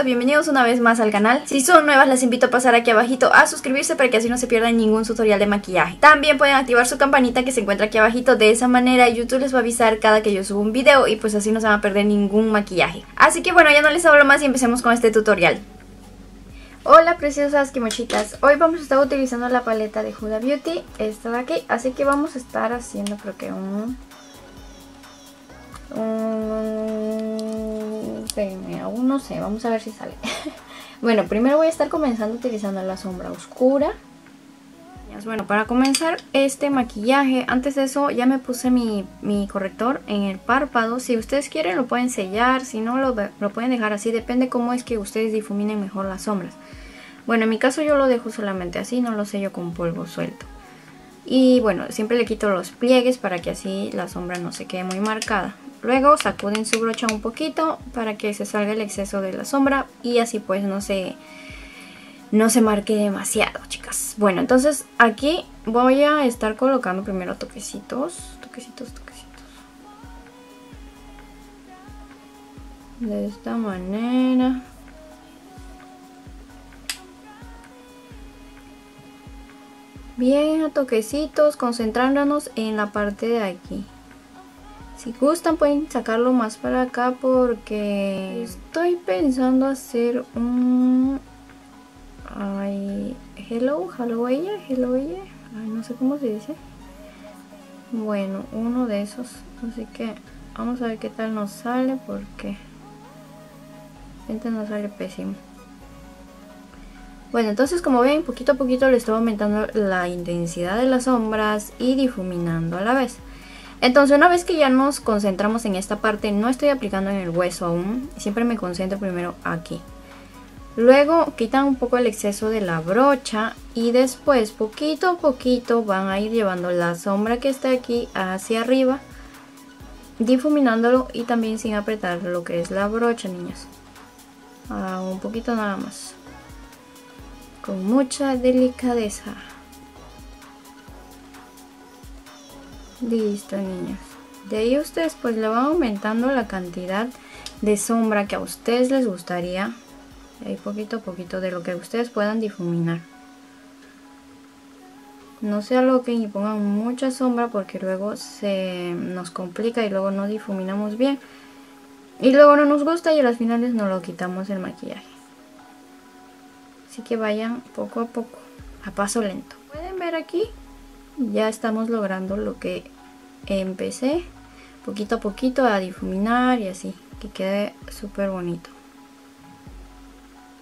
bienvenidos una vez más al canal. Si son nuevas las invito a pasar aquí abajito a suscribirse para que así no se pierdan ningún tutorial de maquillaje. También pueden activar su campanita que se encuentra aquí abajito, de esa manera YouTube les va a avisar cada que yo subo un video y pues así no se van a perder ningún maquillaje. Así que bueno, ya no les hablo más y empecemos con este tutorial. Hola preciosas kimochitas, hoy vamos a estar utilizando la paleta de Huda Beauty, esta de aquí, así que vamos a estar haciendo creo que un aún no sé, vamos a ver si sale. bueno, primero voy a estar comenzando utilizando la sombra oscura. Bueno, para comenzar este maquillaje, antes de eso ya me puse mi, corrector en el párpado. Si ustedes quieren lo pueden sellar, si no lo, lo pueden dejar así, depende cómo es que ustedes difuminen mejor las sombras. Bueno, en mi caso yo lo dejo solamente así, no lo sello con polvo suelto. Y bueno, siempre le quito los pliegues para que así la sombra no se quede muy marcada. Luego sacuden su brocha un poquito para que se salga el exceso de la sombra y así pues no se, no se marque demasiado, chicas. Bueno, entonces aquí voy a estar colocando primero toquecitos, toquecitos, toquecitos. De esta manera. Bien a toquecitos, concentrándonos en la parte de aquí. Si gustan pueden sacarlo más para acá porque estoy pensando hacer un... Ay, hello, hello ella, hello ella. Ay, no sé cómo se dice. Bueno, uno de esos. Así que vamos a ver qué tal nos sale porque... Este nos sale pésimo. Bueno, entonces como ven, poquito a poquito le estoy aumentando la intensidad de las sombras y difuminando a la vez. Entonces una vez que ya nos concentramos en esta parte, no estoy aplicando en el hueso aún, siempre me concentro primero aquí. Luego quitan un poco el exceso de la brocha y después poquito a poquito van a ir llevando la sombra que está aquí hacia arriba, difuminándolo y también sin apretar lo que es la brocha, niños. Ah, un poquito nada más. Con mucha delicadeza. Listo, niños. De ahí ustedes pues le van aumentando la cantidad de sombra que a ustedes les gustaría. ahí poquito a poquito de lo que ustedes puedan difuminar. No se aloquen y pongan mucha sombra porque luego se nos complica y luego no difuminamos bien. Y luego no nos gusta y a las finales no lo quitamos el maquillaje. Así que vayan poco a poco, a paso lento. Pueden ver aquí ya estamos logrando lo que empecé poquito a poquito a difuminar y así que quede súper bonito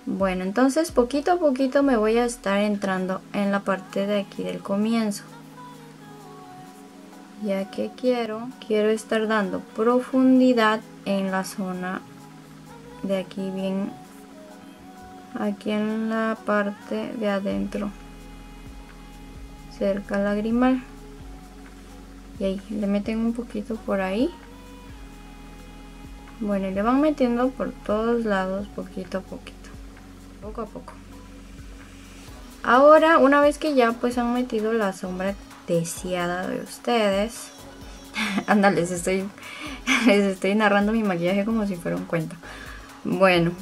bueno entonces poquito a poquito me voy a estar entrando en la parte de aquí del comienzo ya que quiero quiero estar dando profundidad en la zona de aquí bien aquí en la parte de adentro cerca lagrimal. Y ahí le meten un poquito por ahí. Bueno y le van metiendo por todos lados poquito a poquito poco a poco. Ahora una vez que ya pues han metido la sombra deseada de ustedes ándale les estoy les estoy narrando mi maquillaje como si fuera un cuento. Bueno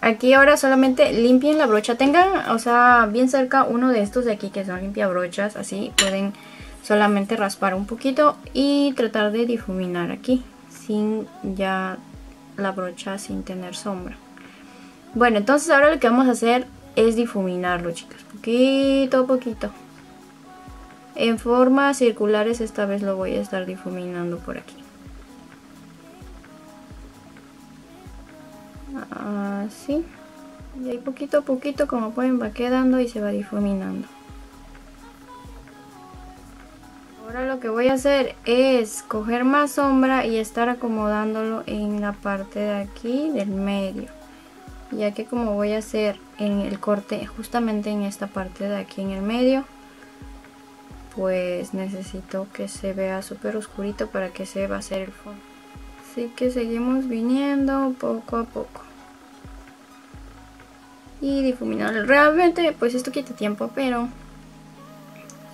Aquí ahora solamente limpien la brocha. Tengan, o sea, bien cerca uno de estos de aquí que son limpia brochas. Así pueden solamente raspar un poquito y tratar de difuminar aquí. Sin ya la brocha sin tener sombra. Bueno, entonces ahora lo que vamos a hacer es difuminarlo, chicas. Poquito a poquito. En formas circulares esta vez lo voy a estar difuminando por aquí. Así y ahí poquito a poquito como pueden va quedando y se va difuminando. Ahora lo que voy a hacer es coger más sombra y estar acomodándolo en la parte de aquí del medio. Ya que como voy a hacer en el corte justamente en esta parte de aquí en el medio pues necesito que se vea súper oscurito para que se va a hacer el fondo. Así que seguimos viniendo poco a poco y difuminarlo. Realmente pues esto quita tiempo, pero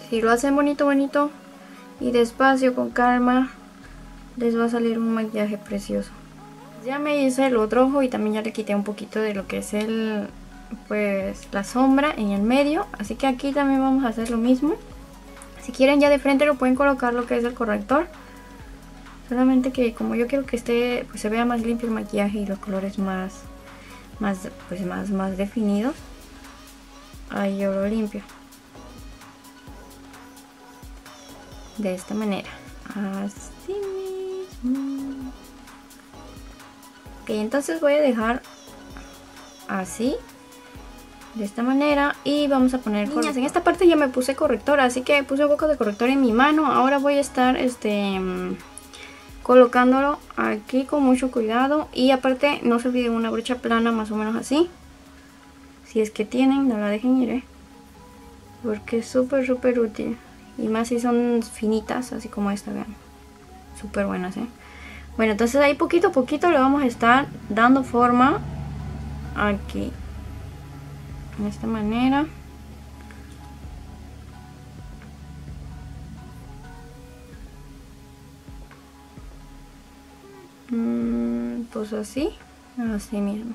si lo hacen bonito, bonito y despacio, con calma, les va a salir un maquillaje precioso. Ya me hice el otro ojo y también ya le quité un poquito de lo que es el pues la sombra en el medio. Así que aquí también vamos a hacer lo mismo. Si quieren ya de frente lo pueden colocar lo que es el corrector. Solamente que como yo quiero que esté, pues se vea más limpio el maquillaje y los colores más, más, pues más, más definidos. Ahí yo lo limpio. De esta manera. Así mismo. Ok, entonces voy a dejar así de esta manera y vamos a poner Niñas, en esta parte ya me puse corrector así que puse un poco de corrector en mi mano ahora voy a estar este colocándolo aquí con mucho cuidado. Y aparte no se olviden una brocha plana más o menos así. Si es que tienen no la dejen ir ¿eh? porque es súper súper útil. Y más si son finitas así como esta vean. Súper buenas ¿eh? bueno entonces ahí poquito a poquito le vamos a estar dando forma aquí. De esta manera pues así así mismo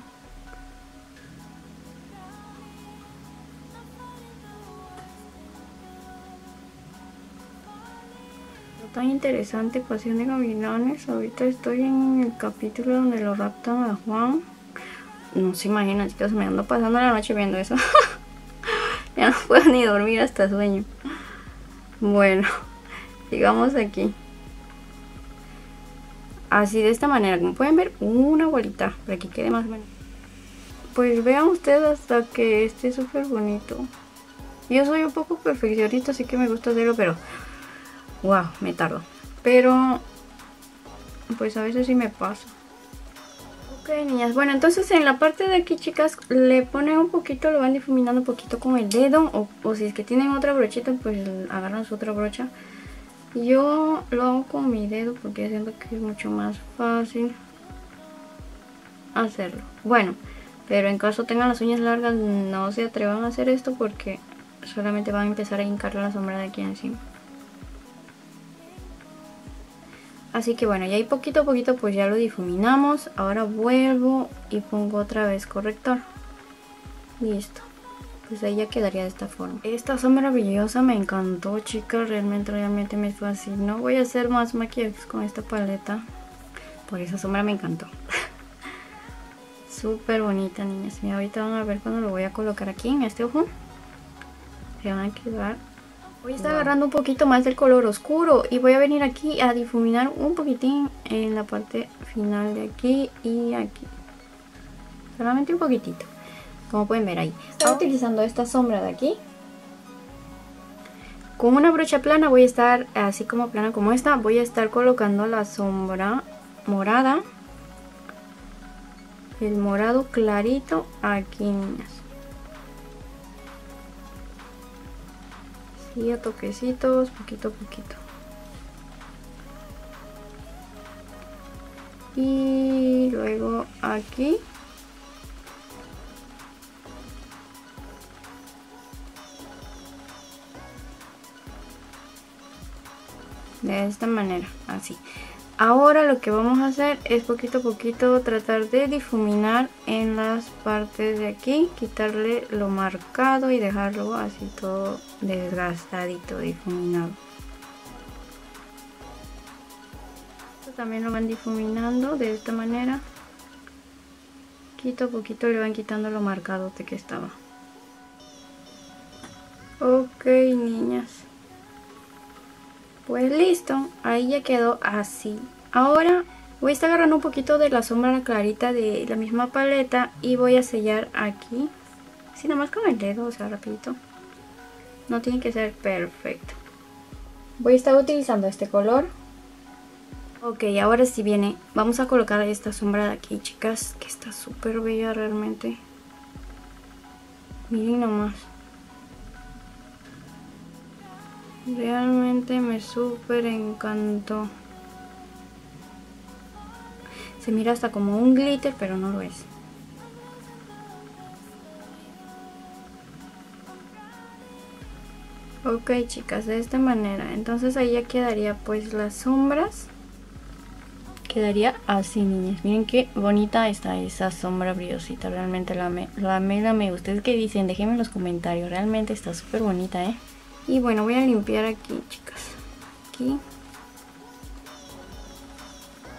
tan interesante Pasión de Gavilanes ahorita estoy en el capítulo donde lo raptan a Juan no se imaginan, chicos, me ando pasando la noche viendo eso. ya no puedo ni dormir hasta sueño. Bueno, sigamos aquí. Así de esta manera, como pueden ver, una bolita para que quede más bueno. Pues vean ustedes hasta que esté súper bonito. Yo soy un poco perfeccionista, así que me gusta hacerlo, pero... Wow, me tardo. Pero... Pues a veces sí me pasa. Ok, niñas. Bueno, entonces en la parte de aquí, chicas, le ponen un poquito, lo van difuminando un poquito con el dedo. O, si es que tienen otra brochita, pues agarran su otra brocha. Yo lo hago con mi dedo porque siento que es mucho más fácil hacerlo. Bueno, pero en caso tengan las uñas largas, no se atrevan a hacer esto porque solamente van a empezar a hincar la sombra de aquí encima. Así que bueno, ya ahí poquito a poquito pues ya lo difuminamos. Ahora vuelvo y pongo otra vez corrector. Listo. Pues ahí ya quedaría de esta forma. Esta sombra brillosa me encantó, chicas. Realmente, realmente me fue así. No voy a hacer más maquillajes con esta paleta. Por esa sombra me encantó. Súper bonita, niñas. Y ahorita van a ver cuando lo voy a colocar aquí en este ojo. Se van a quedar Voy a estar agarrando un poquito más del color oscuro y voy a venir aquí a difuminar un poquitín en la parte final de aquí y aquí. Solamente un poquitito, como pueden ver ahí. Estoy utilizando esta sombra de aquí. Con una brocha plana voy a estar, así como plana como esta, voy a estar colocando la sombra morada. El morado clarito aquí, niñas. y a toquecitos, poquito a poquito. Y luego aquí. De esta manera, así. Ahora lo que vamos a hacer es poquito a poquito tratar de difuminar en las partes de aquí, quitarle lo marcado y dejarlo así todo desgastadito, difuminado. Esto también lo van difuminando de esta manera. Quito a poquito le van quitando lo marcado de que estaba. Ok, niñas. Pues listo, ahí ya quedó así. Ahora voy a estar agarrando un poquito de la sombra clarita de la misma paleta y voy a sellar aquí. Así nada más con el dedo, o sea, rapidito. No tiene que ser perfecto. Voy a estar utilizando este color. Ok, ahora sí viene. Vamos a colocar esta sombra de aquí, chicas, que está súper bella realmente. Miren nomás. Realmente me súper encantó. Se mira hasta como un glitter, pero no lo es. Ok chicas, de esta manera. Entonces ahí ya quedaría pues las sombras. quedaría así, niñas. Miren qué bonita está esa sombra brillosita. Realmente la me, la me. ¿Ustedes qué dicen? Déjenme en los comentarios. Realmente está súper bonita, ¿eh? Y bueno, voy a limpiar aquí, chicas. Aquí.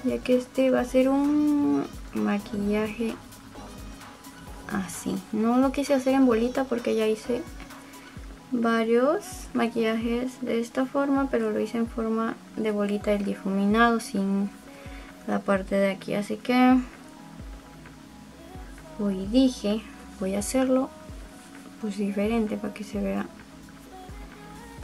Ya que este va a ser un maquillaje así. No lo quise hacer en bolita porque ya hice varios maquillajes de esta forma, pero lo hice en forma de bolita el difuminado sin la parte de aquí. Así que hoy dije, voy a hacerlo pues diferente para que se vea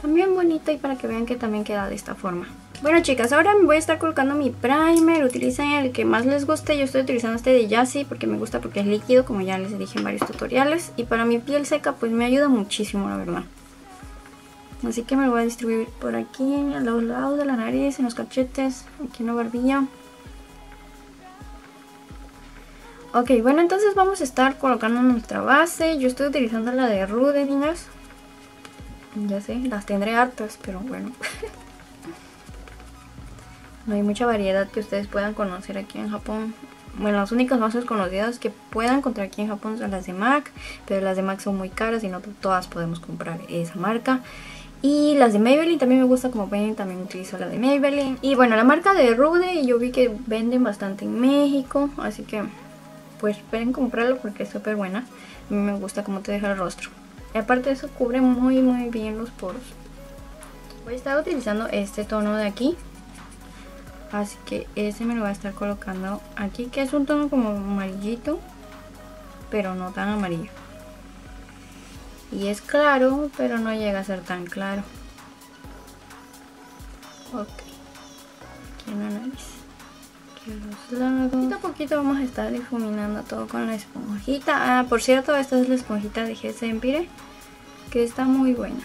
también bonita y para que vean que también queda de esta forma. Bueno chicas, ahora me voy a estar colocando mi primer, utilicen el que más les guste, yo estoy utilizando este de Yassi porque me gusta porque es líquido como ya les dije en varios tutoriales y para mi piel seca pues me ayuda muchísimo la verdad. Así que me lo voy a distribuir por aquí, a los lados de la nariz, en los cachetes, aquí en la barbilla. Ok, bueno entonces vamos a estar colocando nuestra base, yo estoy utilizando la de Rude, niñas. Ya sé, las tendré hartas, pero bueno. No hay mucha variedad que ustedes puedan conocer aquí en Japón. Bueno, las únicas más conocidas que puedan encontrar aquí en Japón son las de MAC, pero las de MAC son muy caras y no todas podemos comprar esa marca. Y las de Maybelline también me gusta, como ven, también utilizo la de Maybelline. Y bueno, la marca de Rude, yo vi que venden bastante en México, así que pues pueden comprarlo porque es súper buena. A mí me gusta cómo te deja el rostro. Y aparte de eso cubre muy muy bien los poros. Voy a estar utilizando este tono de aquí, Así que ese me lo voy a estar colocando aquí, que es un tono como amarillito, pero no tan amarillo. Y es claro, pero no llega a ser tan claro. Ok. Aquí en la nariz. Los. Poquito a poquito vamos a estar difuminando todo con la esponjita. Ah, por cierto, esta es la esponjita de GS Empire, que está muy buena.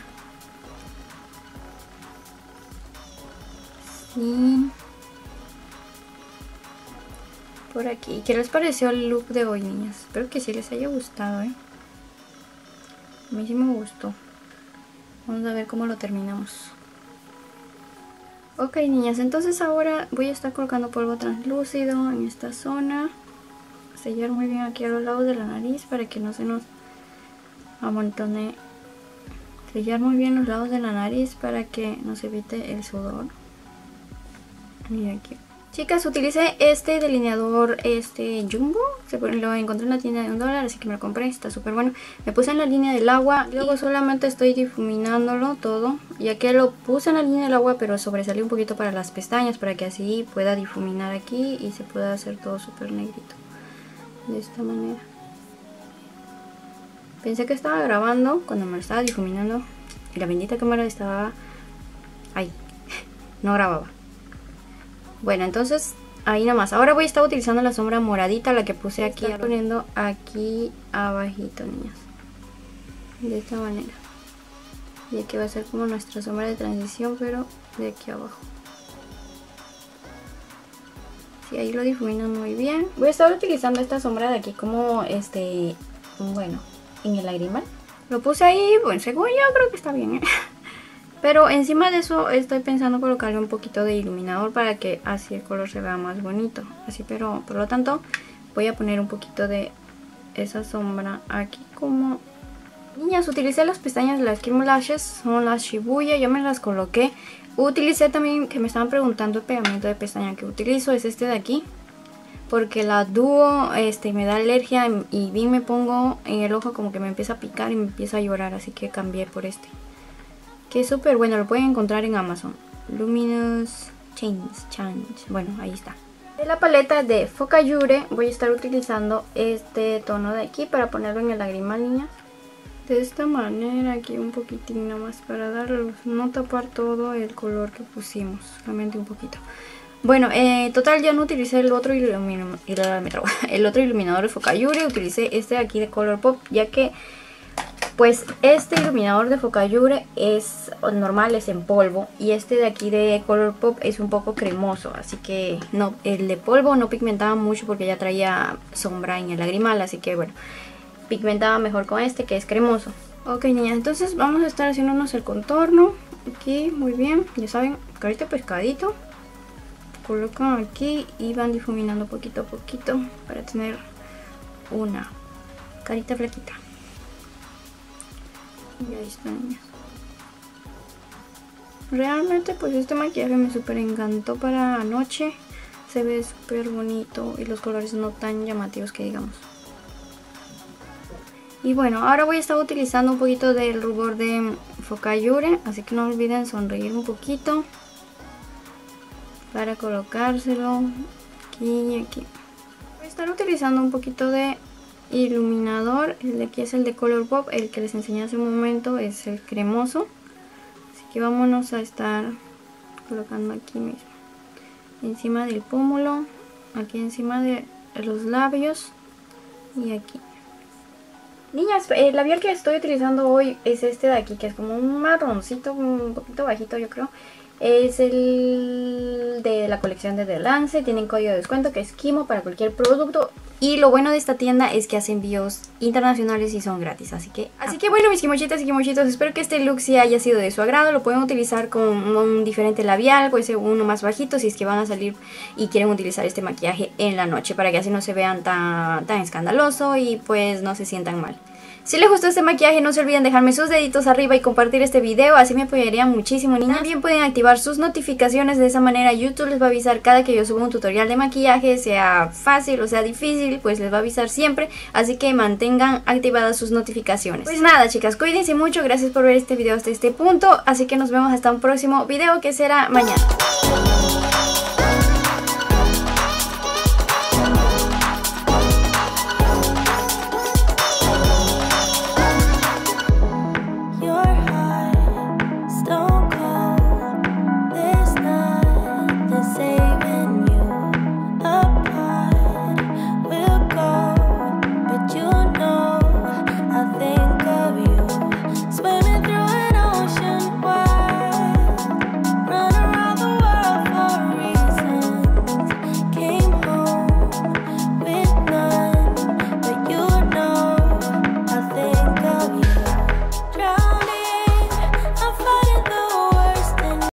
Sí por aquí. ¿Qué les pareció el look de hoy, niñas? Espero que sí les haya gustado, ¿eh? A mí sí me gustó. Vamos a ver cómo lo terminamos. Ok, niñas, entonces ahora voy a estar colocando polvo translúcido en esta zona. Sellar muy bien aquí a los lados de la nariz para que no se nos amontone. Sellar muy bien los lados de la nariz para que nos evite el sudor. Y aquí Chicas, utilicé este delineador este Jumbo, lo encontré en la tienda de un dólar, así que me lo compré, está súper bueno. Me puse en la línea del agua, luego solamente estoy difuminándolo todo, ya que lo puse en la línea del agua, pero sobresalió un poquito para las pestañas, para que así pueda difuminar aquí y se pueda hacer todo súper negrito. De esta manera. Pensé que estaba grabando cuando me lo estaba difuminando y la bendita cámara estaba ahí, no grababa. Bueno, entonces ahí nomás. Ahora voy a estar utilizando la sombra moradita, la que puse aquí. poniendo aquí abajito, niñas. De esta manera. Y aquí va a ser como nuestra sombra de transición, pero de aquí abajo. Sí, ahí lo difumino muy bien. Voy a estar utilizando esta sombra de aquí como, este, bueno, en el lagrimal. Lo puse ahí, bueno, según yo creo que está bien, ¿eh? Pero encima de eso estoy pensando colocarle un poquito de iluminador para que así el color se vea más bonito. Así, pero por lo tanto voy a poner un poquito de esa sombra aquí como... Niñas, utilicé las pestañas de las Kim Lashes, son las Shibuya, ya me las coloqué. Utilicé también, que me estaban preguntando el pegamento de pestaña que utilizo, es este de aquí. Porque la Duo este, me da alergia y bien me pongo en el ojo como que me empieza a picar y me empieza a llorar, así que cambié por este que es súper bueno, lo pueden encontrar en Amazon. Luminous Change, Change. Bueno, ahí está. De la paleta de Focayure voy a estar utilizando este tono de aquí para ponerlo en el lagrimal, niña. De esta manera, aquí un poquitín nomás para darlo, no tapar todo el color que pusimos, solamente un poquito. Bueno, eh, total ya no utilicé el otro, iluminador, el otro iluminador de Focayure, utilicé este de aquí de Color Pop, ya que pues este iluminador de Focayure es normal, es en polvo y este de aquí de Color Pop es un poco cremoso, así que no, el de polvo no pigmentaba mucho porque ya traía sombra en el lagrimal, así que bueno, pigmentaba mejor con este que es cremoso. Ok niñas, entonces vamos a estar haciéndonos el contorno aquí, muy bien, ya saben, carita pescadito, colocan aquí y van difuminando poquito a poquito para tener una carita flaquita. Y ahí. Realmente pues este maquillaje me súper encantó para anoche. Se ve súper bonito y los colores no tan llamativos que digamos. Y bueno, ahora voy a estar utilizando un poquito del rubor de Focayure, así que no olviden sonreír un poquito para colocárselo aquí y aquí. Voy a estar utilizando un poquito de iluminador, el de aquí es el de Color Pop, el que les enseñé hace un momento es el cremoso. Así que vámonos a estar colocando aquí mismo, encima del pómulo, aquí encima de los labios y aquí. Niñas, el labial que estoy utilizando hoy es este de aquí, que es como un marroncito, un poquito bajito yo creo. Es el de la colección de The Lance, tienen código de descuento que es Kimo para cualquier producto. Y lo bueno de esta tienda es que hace envíos internacionales y son gratis, así que... Así que bueno, mis kimochitas y kimochitos, espero que este look sí haya sido de su agrado. Lo pueden utilizar con un diferente labial, puede ser uno más bajito si es que van a salir y quieren utilizar este maquillaje en la noche para que así no se vean tan, tan escandaloso y pues no se sientan mal. Si les gustó este maquillaje no se olviden dejarme sus deditos arriba y compartir este video, así me apoyarían muchísimo. Y también pueden activar sus notificaciones, de esa manera YouTube les va a avisar cada que yo suba un tutorial de maquillaje, sea fácil o sea difícil, pues les va a avisar siempre, así que mantengan activadas sus notificaciones. Pues nada chicas, cuídense mucho, gracias por ver este video hasta este punto, así que nos vemos hasta un próximo video que será mañana.